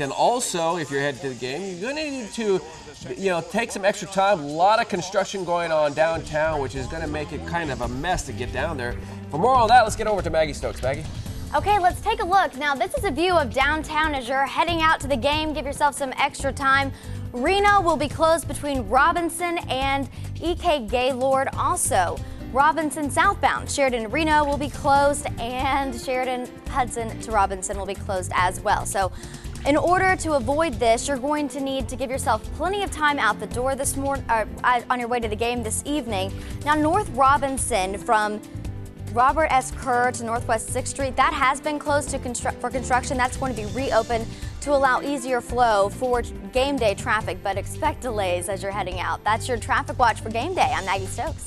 And also, if you're headed to the game, you're going to need to, you know, take some extra time. A lot of construction going on downtown, which is going to make it kind of a mess to get down there. For more on that, let's get over to Maggie Stokes. Maggie. Okay, let's take a look. Now, this is a view of downtown as you're heading out to the game. Give yourself some extra time. Reno will be closed between Robinson and EK Gaylord. Also, Robinson southbound, Sheridan Reno will be closed, and Sheridan Hudson to Robinson will be closed as well. So, in order to avoid this, you're going to need to give yourself plenty of time out the door this morning, uh, on your way to the game this evening. Now, North Robinson from Robert S. Kerr to Northwest 6th Street. That has been closed constru for construction. That's going to be reopened to allow easier flow for game day traffic, but expect delays as you're heading out. That's your traffic watch for game day. I'm Maggie Stokes.